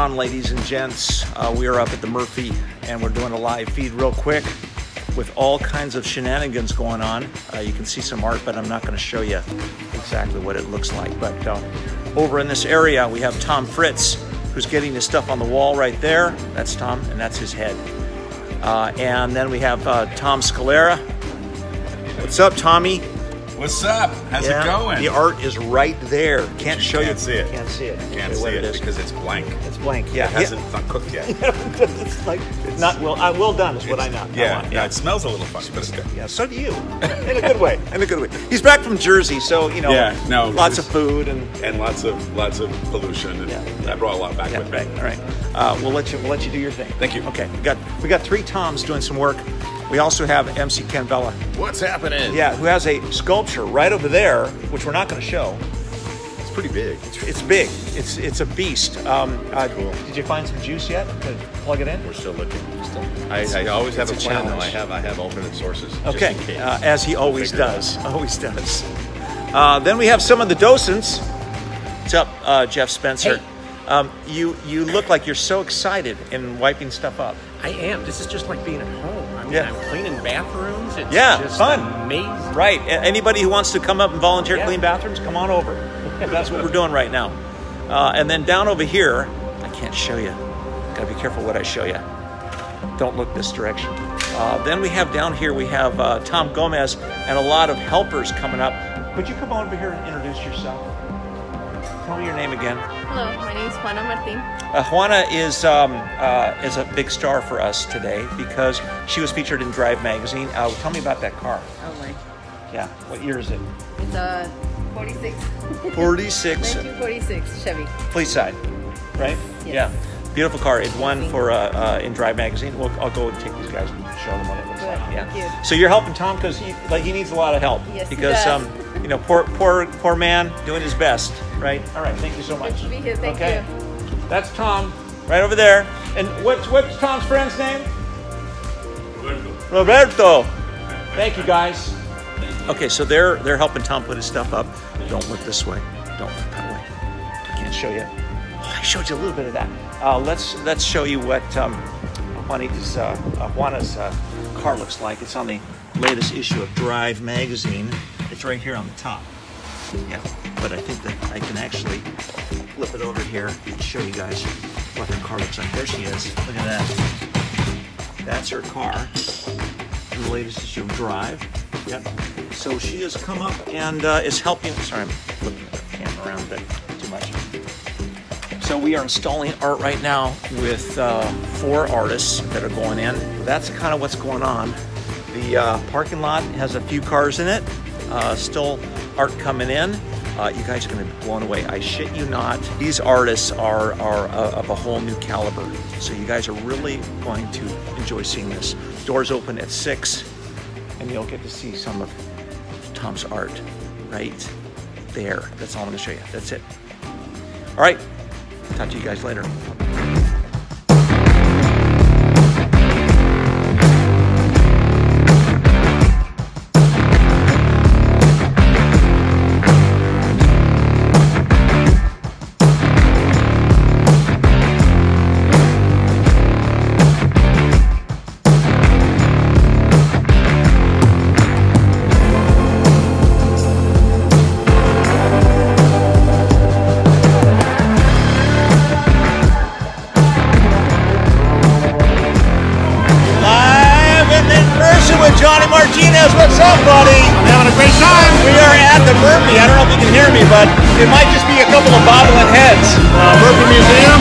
on, ladies and gents? Uh, we are up at the Murphy and we're doing a live feed real quick with all kinds of shenanigans going on. Uh, you can see some art, but I'm not going to show you exactly what it looks like. But uh, over in this area, we have Tom Fritz, who's getting his stuff on the wall right there. That's Tom, and that's his head. Uh, and then we have uh, Tom Scalera. What's up, Tommy? What's up? How's Yeah, it going? The art is right there. Can't show can't you. see it. Can't see it. Can't see it, it because it's blank. It's blank. Yeah. It hasn't not cooked yet. it's like it's not well. Uh, well done is what I know. I yeah, want, yeah, it smells a little funny, but it's good. Yeah, so do you. In a good way. In a good way. He's back from Jersey, so you know, Yeah, no, lots of food and And lots of lots of pollution, and Yeah. I brought a lot back yeah, with right. me. All right. Uh, we'll let you. We'll let you do your thing. Thank you. Okay. We got we got three Toms doing some work. We also have MC Ken Bella. What's happening? Yeah, who has a sculpture right over there, which we're not going to show. it's pretty big. It's big. It's it's a beast. Um, uh, Cool. Did you find some juice yet to plug it in? We're still looking. Still, I, I always have a, a plan though. I have I have alternate sources. just Okay, in case. uh, as he always figure it does. Always does. Uh, then we have some of the docents. What's up, uh, Jeff Spencer? Um, you you look like you're so excited in wiping stuff up. I am. This is just like being at home. Yeah. I'm cleaning bathrooms. It's Yeah, just fun. amazing. Right. Anybody who wants to come up and volunteer Yeah. clean bathrooms, come on over. That's what we're doing right now. Uh, and then down over here, I can't show you. Gotta be careful what I show you. Don't look this direction. Uh, then we have down here, we have uh, Tom Gomez and a lot of helpers coming up. Could you come over here and introduce yourself? Tell me your name again. Hello, my name is Juana Martin. Uh, Juana is um, uh, is a big star for us today because she was featured in Drive magazine. Uh, tell me about that car. Oh my. Yeah, what year is it? It's a 46. 46 1946 Chevy. police side, right? Yes. Yeah, beautiful car. It won for uh, uh, in Drive magazine. We'll, I'll go and take these guys and show them what it looks Good, like. Yeah. thank you. So you're helping Tom because he like he needs a lot of help Yes, he because does. um you know poor poor poor man doing his best, right? All right, thank you so much. Good to be here. Thank okay. you. That's Tom right over there. And what's what's Tom's friend's name? Roberto. Roberto. Thank you guys. Okay, so they're they're helping Tom put his stuff up. Don't look this way. Don't look that way. I can't show you. I showed you a little bit of that. Uh, let's let's show you what um, Juanita's uh, uh, Juana's uh, car looks like. It's on the latest issue of Drive magazine. It's right here on the top. Yeah, but I think that I can actually flip it over here and show you guys what her car looks like. There she is. Look at that. That's her car. The latest issue of Drive. Yep. So she has come up and uh, is helping. Sorry, I'm flipping the camera around a bit too much. So we are installing art right now with uh, four artists that are going in. That's kind of what's going on. The uh, parking lot has a few cars in it. Uh, still art coming in. Uh, you guys are going to be blown away. I shit you not. These artists are are uh, of a whole new caliber. So you guys are really going to enjoy seeing this. Doors open at six, and you'll get to see some of Tom's art right there. That's all I'm going to show you. That's it. All right. Talk to you guys later. Person with Johnny Martinez. What's up, buddy? I'm having a great time. We are at the Murphy. I don't know if you can hear me, but it might just be a couple of bobbling heads. Uh, Murphy Museum,